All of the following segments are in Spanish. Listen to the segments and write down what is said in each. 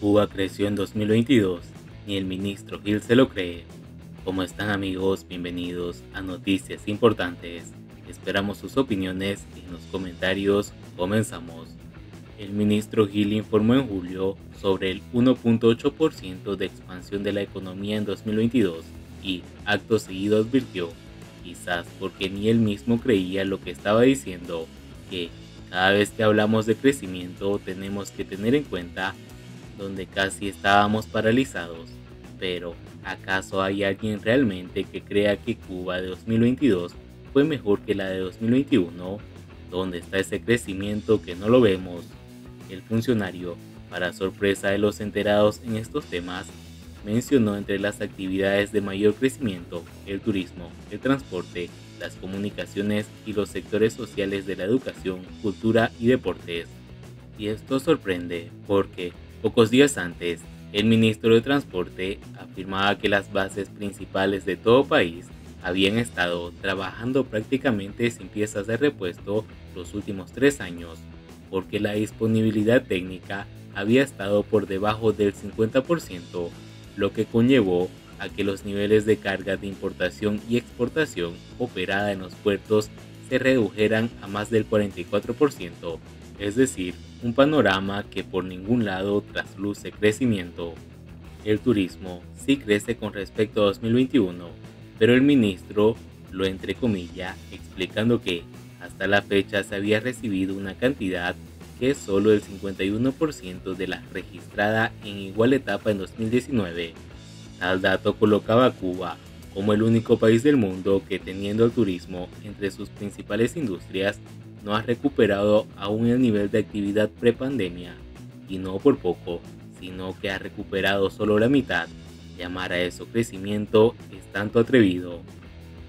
Cuba creció en 2022, ni el ministro Gil se lo cree. ¿Cómo están amigos? Bienvenidos a Noticias Importantes. Esperamos sus opiniones en los comentarios. Comenzamos. El ministro Gil informó en julio sobre el 1.8% de expansión de la economía en 2022 y, acto seguido, advirtió, quizás porque ni él mismo creía lo que estaba diciendo, que cada vez que hablamos de crecimiento tenemos que tener en cuenta donde casi estábamos paralizados. Pero, ¿acaso hay alguien realmente que crea que Cuba de 2022 fue mejor que la de 2021? ¿Dónde está ese crecimiento que no lo vemos? El funcionario, para sorpresa de los enterados en estos temas, mencionó entre las actividades de mayor crecimiento el turismo, el transporte, las comunicaciones y los sectores sociales de la educación, cultura y deportes. Y esto sorprende porque Pocos días antes, el ministro de Transporte afirmaba que las bases principales de todo país habían estado trabajando prácticamente sin piezas de repuesto los últimos tres años, porque la disponibilidad técnica había estado por debajo del 50%, lo que conllevó a que los niveles de carga de importación y exportación operada en los puertos se redujeran a más del 44%, es decir, un panorama que por ningún lado trasluce crecimiento. El turismo sí crece con respecto a 2021, pero el ministro lo entrecomilla explicando que hasta la fecha se había recibido una cantidad que es solo el 51% de la registrada en igual etapa en 2019. Tal dato colocaba a Cuba como el único país del mundo que teniendo el turismo entre sus principales industrias no ha recuperado aún el nivel de actividad prepandemia, y no por poco, sino que ha recuperado solo la mitad. Llamar a eso crecimiento es tanto atrevido.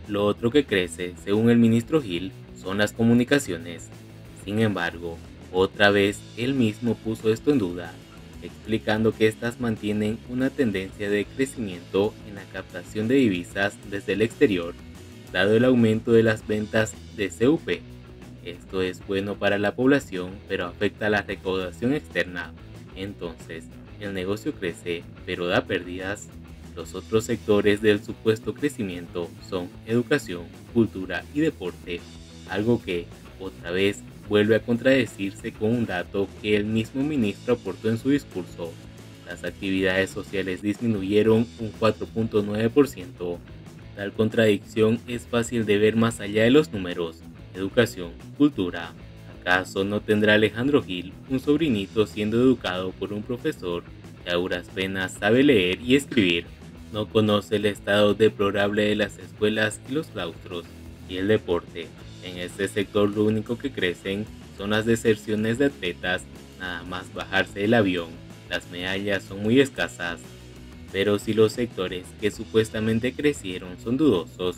Lo otro que crece, según el ministro Gil, son las comunicaciones. Sin embargo, otra vez él mismo puso esto en duda, explicando que éstas mantienen una tendencia de crecimiento en la captación de divisas desde el exterior, dado el aumento de las ventas de CUP esto es bueno para la población, pero afecta a la recaudación externa. Entonces, el negocio crece, pero da pérdidas. Los otros sectores del supuesto crecimiento son educación, cultura y deporte, algo que, otra vez, vuelve a contradecirse con un dato que el mismo ministro aportó en su discurso. Las actividades sociales disminuyeron un 4.9%. Tal contradicción es fácil de ver más allá de los números educación, cultura. ¿Acaso no tendrá Alejandro Gil un sobrinito siendo educado por un profesor que a duras penas sabe leer y escribir? No conoce el estado deplorable de las escuelas y los claustros y el deporte. En este sector lo único que crecen son las deserciones de atletas, nada más bajarse del avión. Las medallas son muy escasas. Pero si los sectores que supuestamente crecieron son dudosos,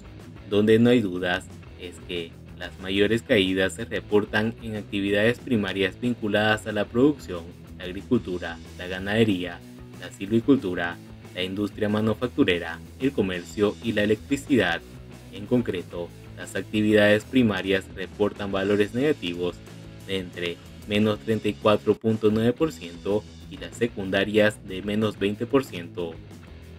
donde no hay dudas es que las mayores caídas se reportan en actividades primarias vinculadas a la producción, la agricultura, la ganadería, la silvicultura, la industria manufacturera, el comercio y la electricidad. En concreto, las actividades primarias reportan valores negativos de entre menos 34.9% y las secundarias de menos 20%.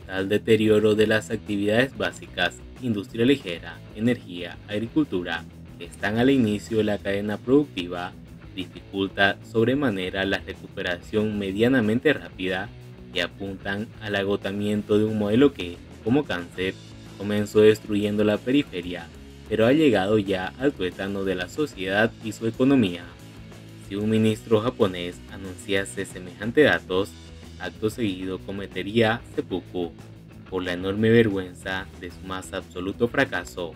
Tal deterioro de las actividades básicas, industria ligera, energía, agricultura, están al inicio de la cadena productiva dificulta sobremanera la recuperación medianamente rápida y apuntan al agotamiento de un modelo que, como cáncer, comenzó destruyendo la periferia, pero ha llegado ya al tuétano de la sociedad y su economía. Si un ministro japonés anunciase semejante datos, acto seguido cometería seppuku por la enorme vergüenza de su más absoluto fracaso.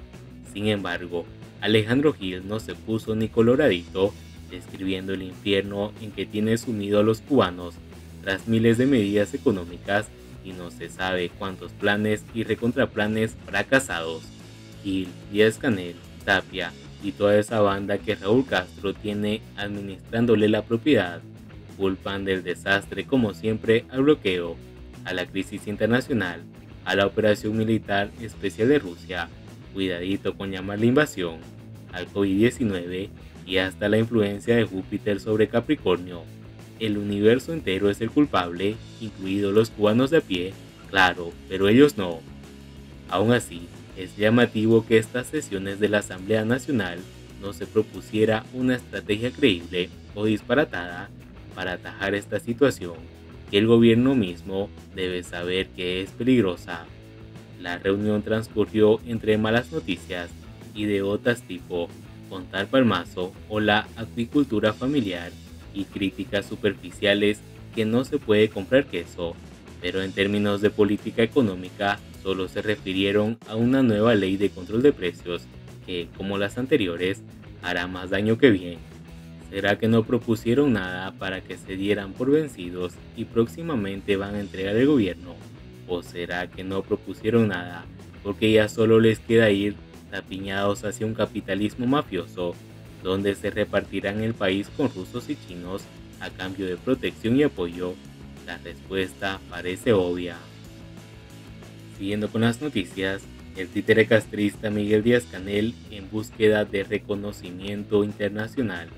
Sin embargo, Alejandro Gil no se puso ni coloradito describiendo el infierno en que tiene sumido a los cubanos tras miles de medidas económicas y no se sabe cuántos planes y recontraplanes fracasados. Gil, Díaz Canel, Tapia y toda esa banda que Raúl Castro tiene administrándole la propiedad culpan del desastre como siempre al bloqueo, a la crisis internacional, a la operación militar especial de Rusia, cuidadito con llamar la invasión, al COVID-19 y hasta la influencia de Júpiter sobre Capricornio. el universo entero es el culpable, incluidos los cubanos de a pie, claro, pero ellos no. Aún así, es llamativo que estas sesiones de la Asamblea Nacional no se propusiera una estrategia creíble o disparatada para atajar esta situación, que el gobierno mismo debe saber que es peligrosa. La reunión transcurrió entre malas noticias y de otras tipo contar palmazo o la acuicultura familiar y críticas superficiales que no se puede comprar queso, pero en términos de política económica solo se refirieron a una nueva ley de control de precios que, como las anteriores, hará más daño que bien. ¿Será que no propusieron nada para que se dieran por vencidos y próximamente van a entregar el gobierno? ¿O será que no propusieron nada porque ya solo les queda ir tapiñados hacia un capitalismo mafioso donde se repartirán el país con rusos y chinos a cambio de protección y apoyo? La respuesta parece obvia. Siguiendo con las noticias, el títere castrista Miguel Díaz Canel en búsqueda de reconocimiento internacional.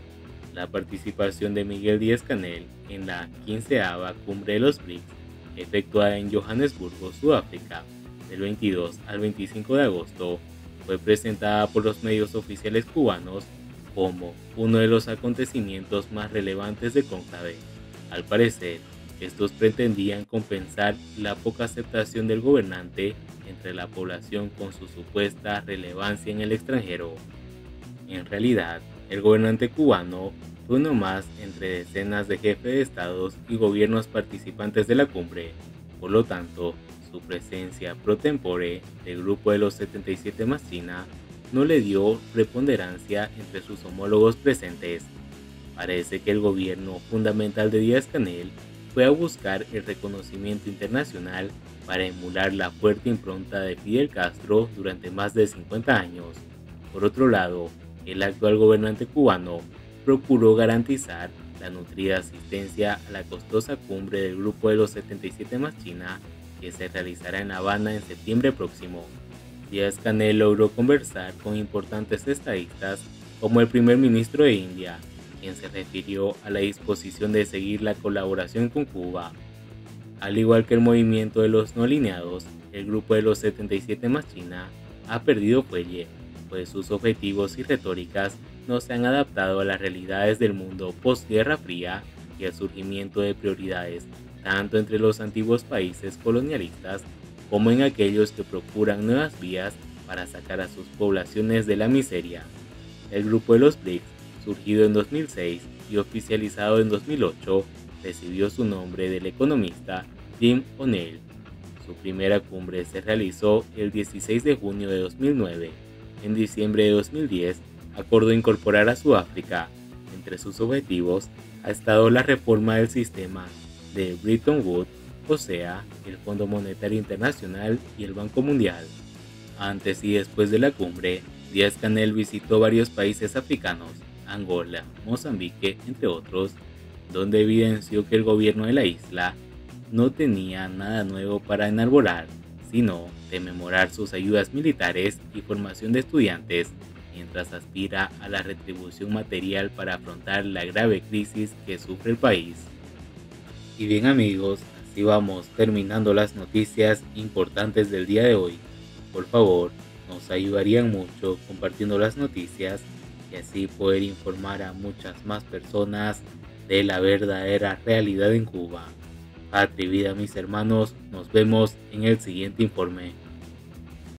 La participación de Miguel Díaz Canel en la 15 Cumbre de los BRICS, efectuada en Johannesburgo, Sudáfrica, del 22 al 25 de agosto, fue presentada por los medios oficiales cubanos como uno de los acontecimientos más relevantes de conclave. Al parecer, estos pretendían compensar la poca aceptación del gobernante entre la población con su supuesta relevancia en el extranjero. En realidad, el gobernante cubano uno más entre decenas de jefes de estados y gobiernos participantes de la cumbre. Por lo tanto, su presencia pro tempore del grupo de los 77 más China no le dio preponderancia entre sus homólogos presentes. Parece que el gobierno fundamental de Díaz Canel fue a buscar el reconocimiento internacional para emular la fuerte impronta de Fidel Castro durante más de 50 años. Por otro lado, el actual gobernante cubano procuró garantizar la nutrida asistencia a la costosa cumbre del Grupo de los 77 más China que se realizará en Habana en septiembre próximo. Díaz Canel logró conversar con importantes estadistas como el primer ministro de India, quien se refirió a la disposición de seguir la colaboración con Cuba. Al igual que el movimiento de los no alineados, el grupo de los 77 más China ha perdido fuelle, pues sus objetivos y retóricas no se han adaptado a las realidades del mundo post-Guerra Fría y al surgimiento de prioridades tanto entre los antiguos países colonialistas como en aquellos que procuran nuevas vías para sacar a sus poblaciones de la miseria. El grupo de los BRICS, surgido en 2006 y oficializado en 2008, recibió su nombre del economista Jim O'Neill. Su primera cumbre se realizó el 16 de junio de 2009. En diciembre de 2010, acordó incorporar a Sudáfrica. Entre sus objetivos ha estado la reforma del sistema de Bretton Woods o sea, el Fondo Monetario Internacional y el Banco Mundial. Antes y después de la cumbre, Díaz Canel visitó varios países africanos, Angola, Mozambique, entre otros, donde evidenció que el gobierno de la isla no tenía nada nuevo para enarbolar, sino rememorar sus ayudas militares y formación de estudiantes, mientras aspira a la retribución material para afrontar la grave crisis que sufre el país. Y bien amigos, y vamos terminando las noticias importantes del día de hoy. Por favor, nos ayudarían mucho compartiendo las noticias y así poder informar a muchas más personas de la verdadera realidad en Cuba. Patria mis hermanos, nos vemos en el siguiente informe.